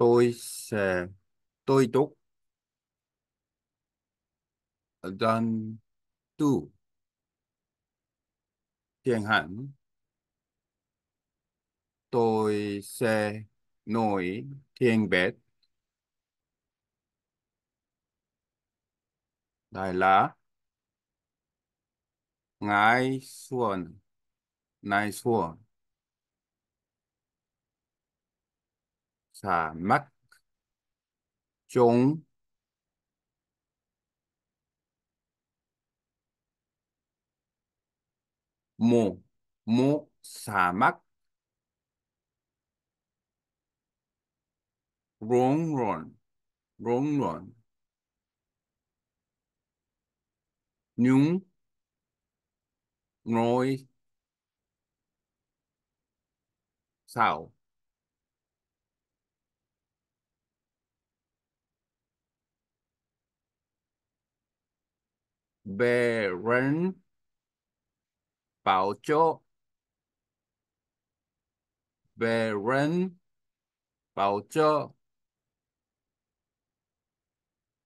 tôi sẽ, tôi túc dân tu thiền hạnh tôi sẽ nói thiền bệt đại lá. Ngài xuân. Ngài xuân. Xả mắt chúng mù mù xả mắt rốn rộn rốn rộn nhúng ngồi. Sao bề rấn bảo chỗ. Bề rấn bảo bang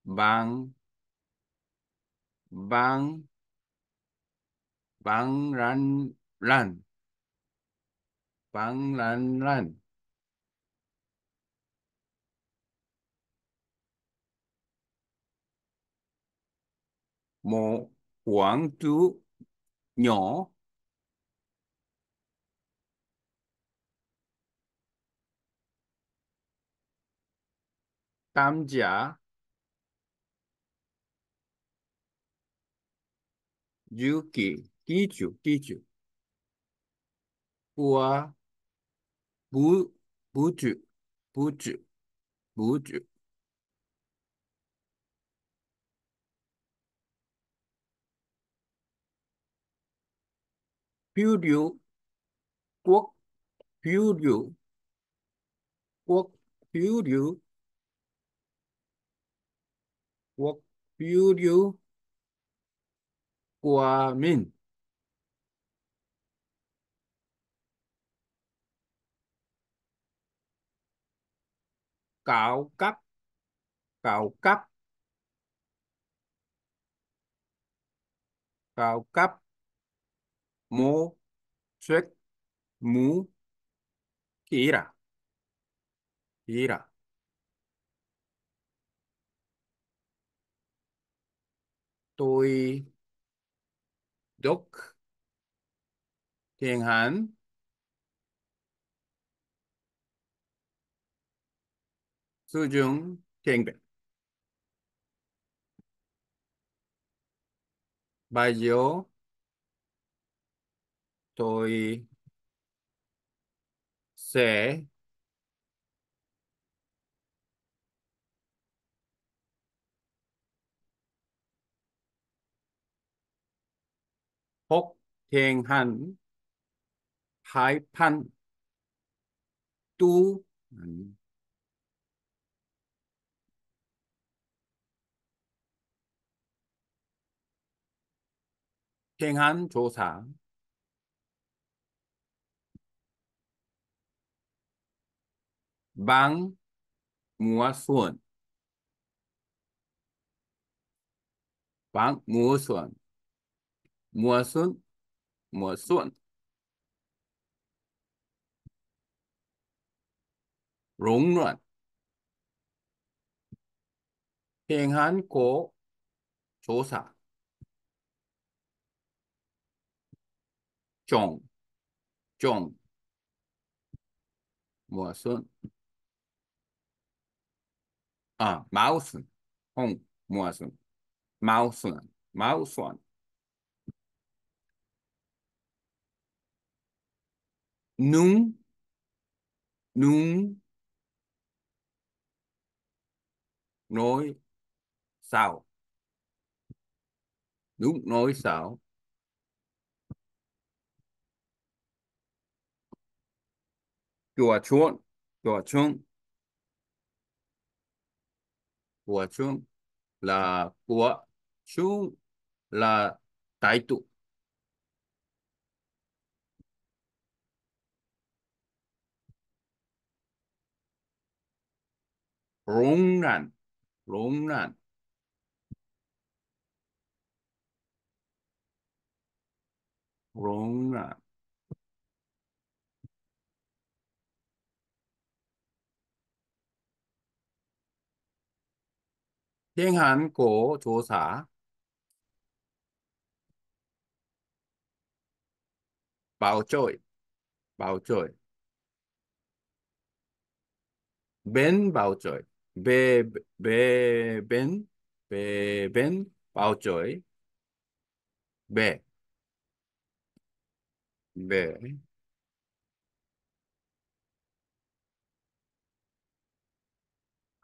bằng bằng bằng răn răn bằng răn răn もう、ワ鸟、ツー、ニャー、タン、ジ我不不住不住不住、phiêu diệu quốc phiêu diệu quốc phiêu diệu quốc phiêu diệu của mình. Cạo cấp cạo cấp. Cạo cấp mô thuyết mũ kira kira tôi đọc tiếng Hàn sử dụng tiếng Việt bài giờ tôi sẽ học tiếng Hàn hai phần tu tiếng Hàn 조사 bằng mùa xuân. Bằng mùa xuân. Mùa xuân mùa xuân. Rung luận. Tiếng Hàn của chỗ xã chồng. Chồng. Mùa xuân à 마우스. 홍, không 마우스. 마우스. 눈, 눈, máu xuân nung nung nói sao đúng nói sao chùa chuông chùa chuông của chúng là của chúng là đại tụ. Rung loạn rung loạn rung loạn tiến hành cuộc 조사. bảo trội bảo trội bên bảo trội bê bê bên bê bên bảo trội bê bê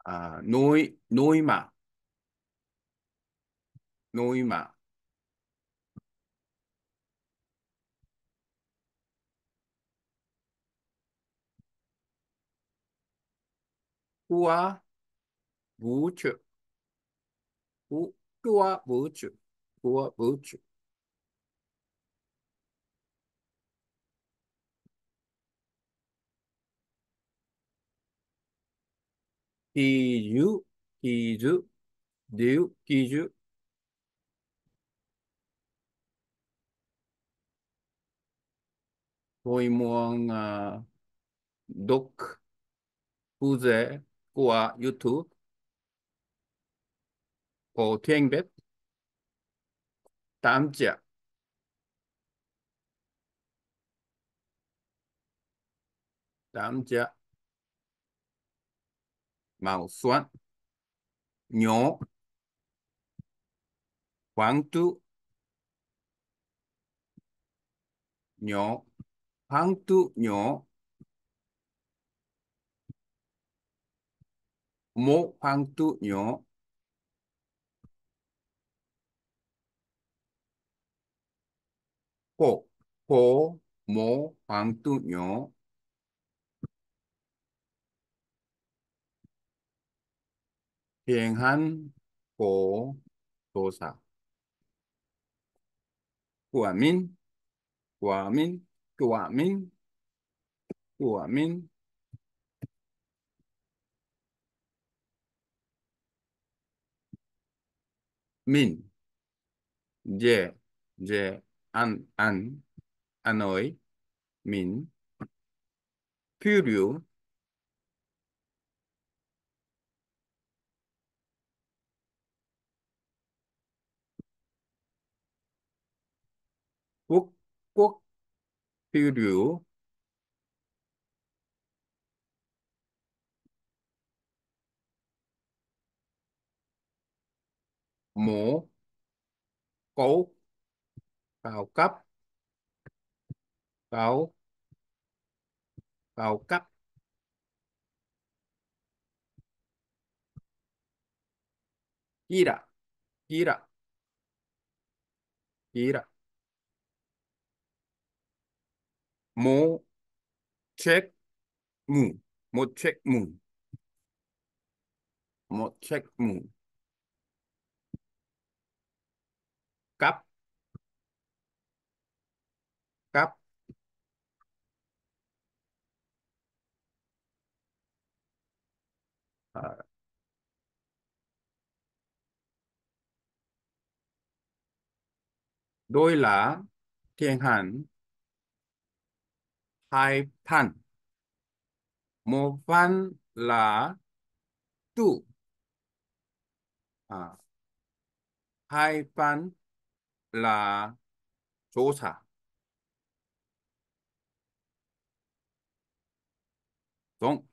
à, nuôi nuôi mà nuôi mà. Của vũ trụ của của vũ trụ của vũ trụ kỳ dụ kỳ dụ điệu kỳ dụ tôi muốn uh, đọc phụ dễ của YouTube. Có tiếng Việt tám chữ tám chữ màu xoắn nhỏ hoàng tu nhỏ hoàng tu nhỏ một hoàng tu nhỏ cổ cổ một hoàng tu nhỏ tiến hành cuộc 조사. của mình của mình của mình của mình. Mình. Je je an an ăn nói mình. Lưu, quốc quốc 필요 mổ. Cấu. Cao cấp. Cao cao cấp. Kira kira kira một check mù một check mù một check mù cắp. Cắp. À, đôi lá thiên hành hai pan một pan là tu à, hai pan là 조사 đúng.